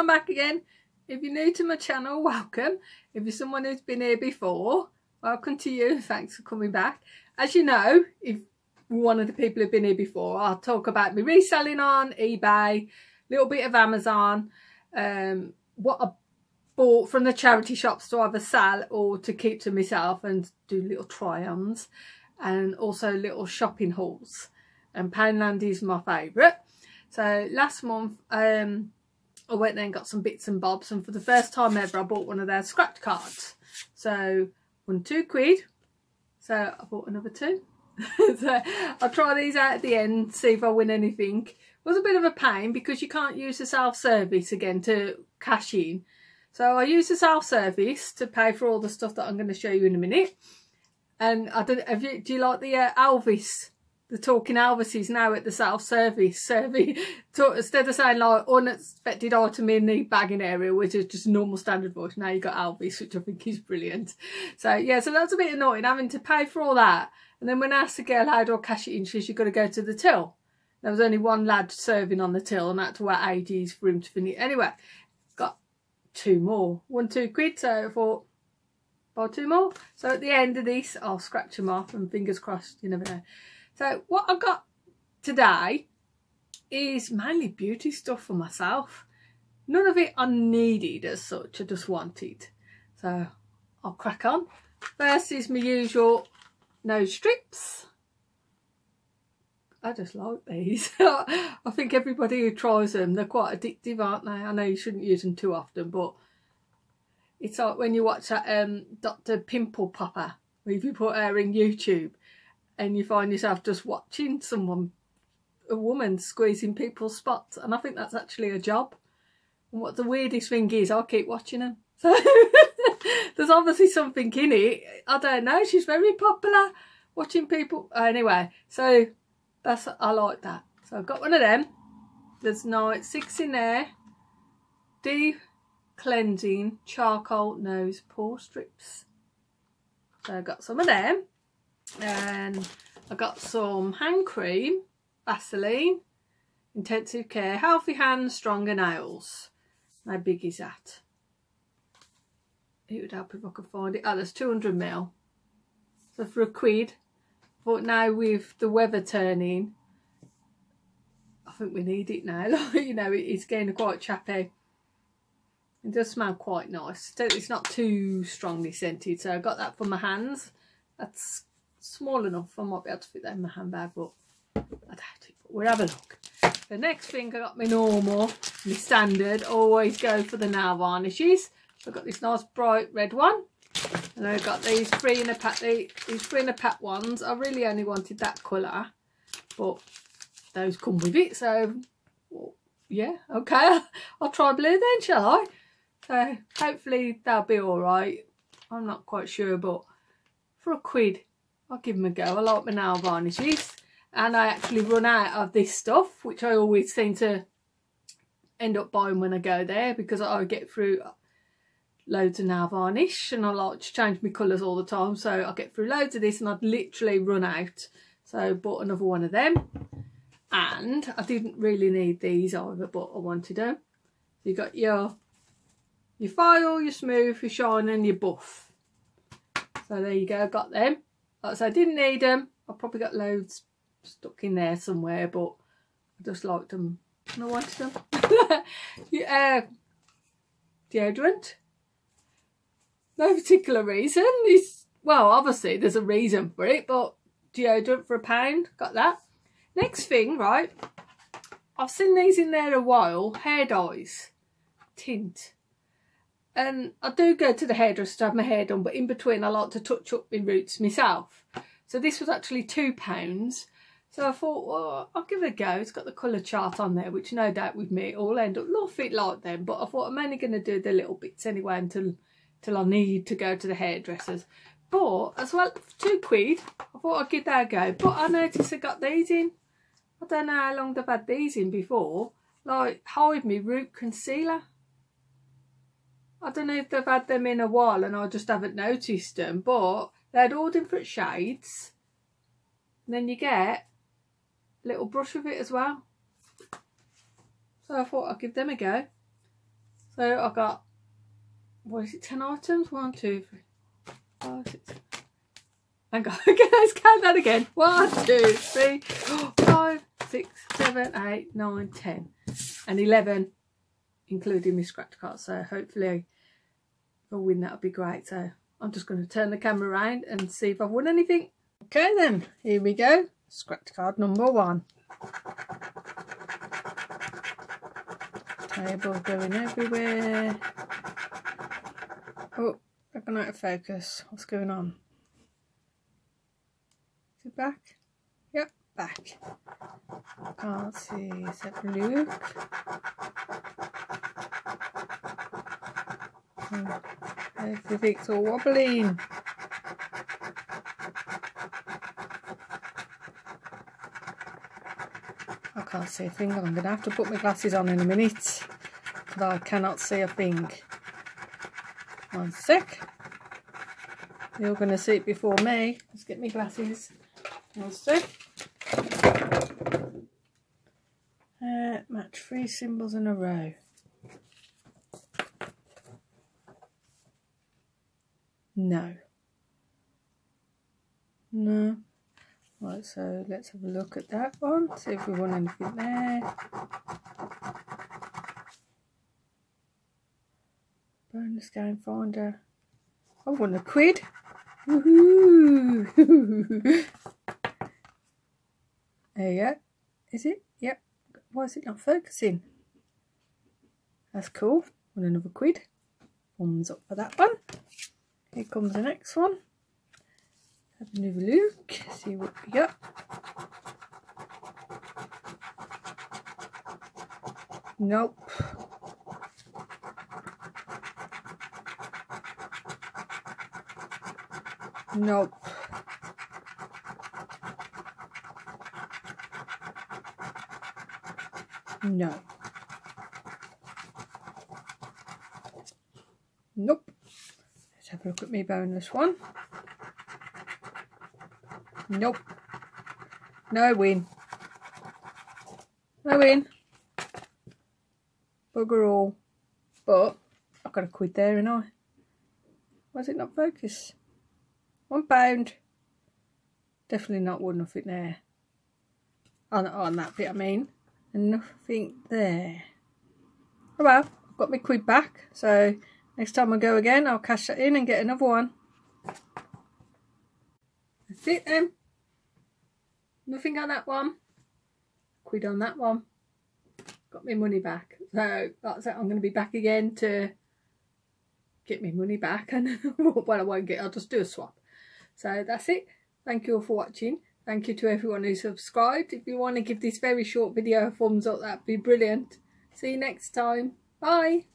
I'm back again. If you're new to my channel, welcome. If you're someone who's been here before, welcome to you. Thanks for coming back. As you know, if one of the people who've been here before, I'll talk about me reselling on eBay, little bit of Amazon, um, what I bought from the charity shops to either sell or to keep to myself and do little try-ons and also little shopping hauls. And Poundland is my favourite. So last month, um, I went there and got some bits and bobs and for the first time ever I bought one of their scratch cards. So won two quid. So I bought another two. so I'll try these out at the end, see if I win anything. It was a bit of a pain because you can't use the self-service again to cash in. So I use the self-service to pay for all the stuff that I'm going to show you in a minute. And I don't. You, do you like the uh, Elvis the talking Elvis is now at the self-service service. instead of saying like unexpected item in the bagging area, which is just normal standard voice, now you got Elvis, which I think is brilliant. So yeah, so that's a bit annoying having to pay for all that. And then when I asked the girl how do I cash it in, she says you've got to go to the till. There was only one lad serving on the till and I had ages for him to finish. Anyway, got two more. One, two quid, so I thought, buy two more. So at the end of this, I'll scratch them off and fingers crossed, you never know. So what I've got today is mainly beauty stuff for myself. None of it I needed as such, I just wanted. So I'll crack on. First is my usual nose strips. I just like these. I think everybody who tries them, they're quite addictive, aren't they? I know you shouldn't use them too often, but it's like when you watch that um, Dr. Pimple Popper, if you put her in YouTube, and you find yourself just watching someone, a woman squeezing people's spots. And I think that's actually a job. And what the weirdest thing is, I keep watching them. So there's obviously something in it. I don't know. She's very popular watching people. Anyway, so that's I like that. So I've got one of them. There's now six in there. Deep cleansing charcoal nose pore strips. So I've got some of them and I got some hand cream, Vaseline, intensive care, healthy hands, stronger nails. How big is that? It would help if I could find it. Oh, there's 200 ml. So for a quid. But now with the weather turning, I think we need it now. you know, it's getting quite chappy. It does smell quite nice. It's not too strongly scented. So I got that for my hands. That's small enough I might be able to fit that in my handbag but I doubt it but we'll have a look. The next thing I got my normal my standard always go for the nail varnishes. I've got this nice bright red one and I've got these three in a pack these three in a pack ones. I really only wanted that colour but those come with it so well, yeah okay. I'll try blue then shall I? So hopefully they'll be all right. I'm not quite sure but for a quid I'll give them a go. I like my nail varnishes. And I actually run out of this stuff, which I always seem to end up buying when I go there because I get through loads of nail varnish and I like to change my colours all the time. So I get through loads of this and I'd literally run out. So I bought another one of them. And I didn't really need these either, but I wanted them. So you got your your file, your smooth, your shine and your buff. So there you go, got them. Said, I didn't need them. I probably got loads stuck in there somewhere, but I just liked them and I wanted them. yeah, uh, deodorant. No particular reason. It's, well, obviously there's a reason for it, but deodorant for a pound. Got that. Next thing, right. I've seen these in there a while. Hair dyes. Tint. And I do go to the hairdresser to have my hair done, but in between I like to touch up my roots myself. So this was actually £2. So I thought, well, I'll give it a go. It's got the colour chart on there, which no doubt with me will end up nothing like them. But I thought I'm only going to do the little bits anyway until, until I need to go to the hairdressers. But as well, two quid, I thought I'd give that a go. But I noticed I got these in. I don't know how long they've had these in before. Like Hide Me Root Concealer. I don't know if they've had them in a while and I just haven't noticed them, but they had all different shades. And then you get a little brush with it as well. So I thought I'd give them a go. So I've got, what is it, 10 items? One, two, three, five, six. Hang on, let's count that again. One, two, three, five, six, seven, eight, nine, ten, and 11, including my scratch card. So hopefully if I win, that would be great. So I'm just going to turn the camera around and see if I've won anything. Okay then, here we go. Scratch card number one. Table going everywhere. Oh, I've gone out of focus. What's going on? Is it back? Back. Can't see. Is that Luke? Hmm. Everything's all wobbling. I can't see a thing. I'm going to have to put my glasses on in a minute. Because I cannot see a thing. One sec. You're going to see it before me. Let's get my glasses. One sec. Uh, match three symbols in a row. No. No. Right, so let's have a look at that one, see if we want anything there. Bonus game finder. I won a quid. Woohoo! there you go. Is it? Yep. Why is it not focusing? That's cool. Won another quid. Thumbs up for that one. Here comes the next one. Have another look, see what we got. Nope. Nope. No. Nope. Let's have a look at my bonus one. Nope. No win. No win. Bugger all. But I've got a quid there, and I. Why does it not focus? One pound. Definitely not one nothing there. On, on that bit, I mean. And nothing there. Oh well, I've got my quid back. So next time I go again, I'll cash that in and get another one. That's it then. Nothing on that one. Quid on that one. Got my money back. So that's it. I'm going to be back again to get my money back. And well, I won't get. I'll just do a swap. So that's it. Thank you all for watching. Thank you to everyone who subscribed. If you want to give this very short video a thumbs up, that'd be brilliant. See you next time. Bye.